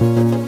Thank you.